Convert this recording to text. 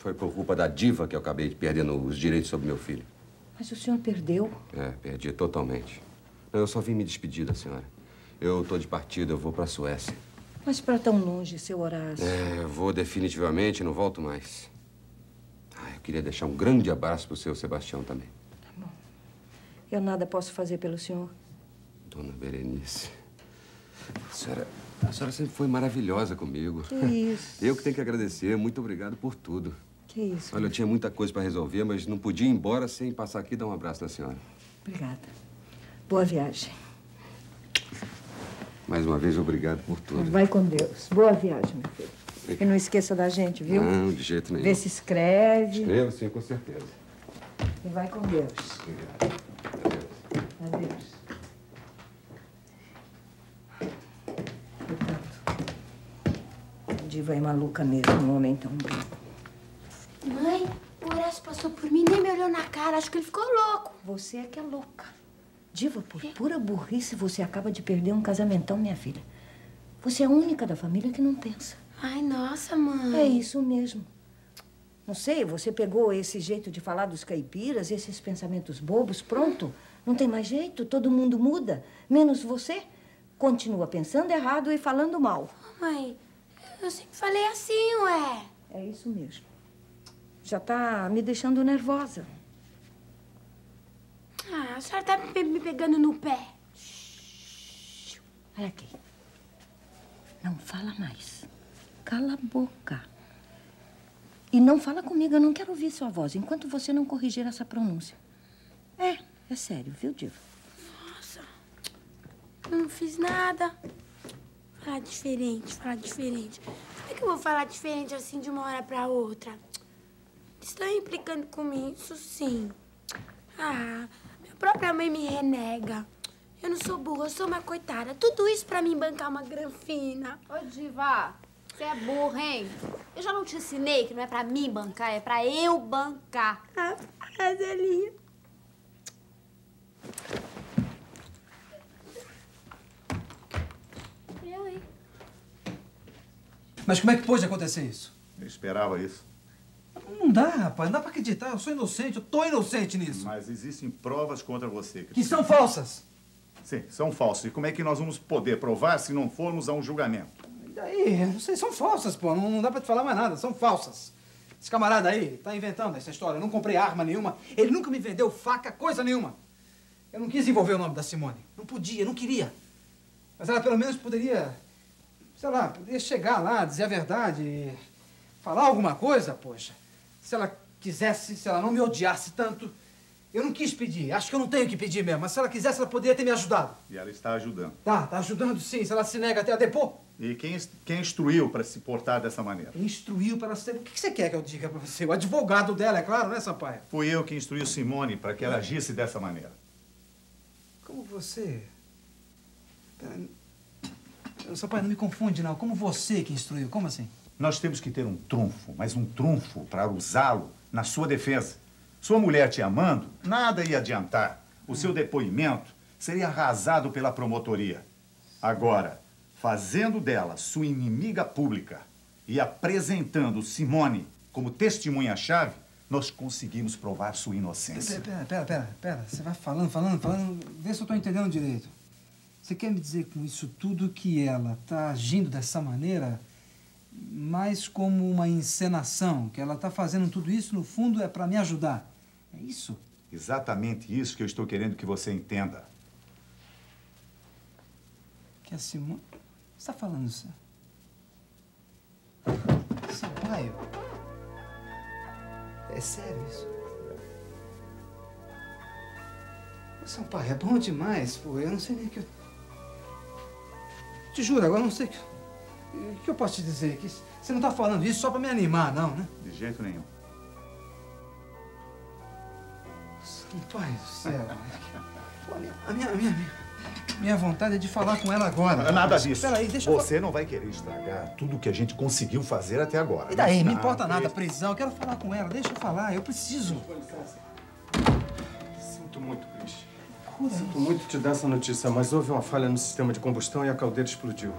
Foi por culpa da diva que eu acabei perdendo os direitos sobre meu filho. Mas o senhor perdeu? É, perdi totalmente. Eu só vim me despedir da senhora. Eu tô de partida, eu vou pra Suécia. Mas para tão longe, seu Horácio. É, eu vou definitivamente, não volto mais. Ah, eu queria deixar um grande abraço pro seu Sebastião também. Tá bom. Eu nada posso fazer pelo senhor. Dona Berenice, a senhora, a senhora sempre foi maravilhosa comigo. Que isso? Eu que tenho que agradecer. Muito obrigado por tudo. Que isso? Olha, eu tinha muita coisa para resolver, mas não podia ir embora sem passar aqui e dar um abraço na senhora. Obrigada. Boa viagem. Mais uma vez, obrigado por tudo. Vai com Deus. Boa viagem, meu filho. E não esqueça da gente, viu? Não, de jeito nenhum. Vê se escreve. Escreva, sim, com certeza. E vai com Deus. Obrigado. Adeus. Adeus. Portanto, a diva é maluca mesmo, um homem tão bom. Passou por mim nem me olhou na cara. Acho que ele ficou louco. Você é que é louca. Diva, por pura burrice, você acaba de perder um casamentão, minha filha. Você é a única da família que não pensa. Ai, nossa, mãe. É isso mesmo. Não sei, você pegou esse jeito de falar dos caipiras, esses pensamentos bobos, pronto. Não tem mais jeito, todo mundo muda, menos você. Continua pensando errado e falando mal. Mãe, eu sempre falei assim, ué. É isso mesmo. Já tá me deixando nervosa. Ah, a senhora tá me pegando no pé. Olha aqui. Não fala mais. Cala a boca. E não fala comigo, eu não quero ouvir sua voz enquanto você não corrigir essa pronúncia. É, é sério, viu, Diva? Nossa, eu não fiz nada. Falar diferente, falar diferente. Como é que eu vou falar diferente assim de uma hora pra outra? Estão implicando comigo, isso sim. Ah, minha própria mãe me renega. Eu não sou burra, eu sou uma coitada. Tudo isso pra mim bancar uma granfina. Ô, Diva, você é burra, hein? Eu já não te ensinei que não é pra mim bancar, é pra eu bancar. Ah, Azelinha. Eu, hein? Mas como é que pôde acontecer isso? Eu esperava isso. Não dá, rapaz. Não dá pra acreditar. Eu sou inocente. Eu tô inocente nisso. Mas existem provas contra você. Que são falsas. Sim, são falsas. E como é que nós vamos poder provar se não formos a um julgamento? E daí? Não sei, são falsas, pô. Não, não dá pra te falar mais nada. São falsas. Esse camarada aí tá inventando essa história. Eu não comprei arma nenhuma. Ele nunca me vendeu faca, coisa nenhuma. Eu não quis envolver o nome da Simone. Não podia, não queria. Mas ela pelo menos poderia, sei lá, poderia chegar lá, dizer a verdade, falar alguma coisa, poxa. Se ela quisesse, se ela não me odiasse tanto. Eu não quis pedir, acho que eu não tenho que pedir mesmo, mas se ela quisesse, ela poderia ter me ajudado. E ela está ajudando. Tá, tá ajudando sim, se ela se nega até a depor. E quem, quem instruiu para se portar dessa maneira? Instruiu para ela ser. O que você quer que eu diga pra você? O advogado dela, é claro, né, Sampaio? Fui eu que instruí Simone para que ela agisse dessa maneira. Como você. Pera... Sampaio, não me confunde, não. Como você que instruiu? Como assim? Nós temos que ter um trunfo, mas um trunfo para usá-lo na sua defesa. Sua mulher te amando, nada ia adiantar. O seu depoimento seria arrasado pela promotoria. Agora, fazendo dela sua inimiga pública e apresentando Simone como testemunha-chave, nós conseguimos provar sua inocência. Pera, pera, pera, pera. Você vai falando, falando, falando. Vê se eu tô entendendo direito. Você quer me dizer com isso tudo que ela tá agindo dessa maneira mais como uma encenação, que ela tá fazendo tudo isso, no fundo, é para me ajudar. É isso? Exatamente isso que eu estou querendo que você entenda. Que a Simone... Você tá falando isso? Sampaio? É sério isso? Sampaio, é bom demais, pô. Eu não sei nem o que eu... Te juro, agora eu não sei o que... O que eu posso te dizer? Que você não tá falando isso só pra me animar, não, né? De jeito nenhum. Sampaio do céu. Pô, a minha, a minha, a minha, minha vontade é de falar com ela agora. Nada disso. Peraí, deixa eu... Você não vai querer estragar tudo que a gente conseguiu fazer até agora. E daí? Não importa nada, prisão. Eu quero falar com ela. Deixa eu falar, eu preciso. Sinto muito, Cris. Sinto muito te dar essa notícia, mas houve uma falha no sistema de combustão e a caldeira explodiu.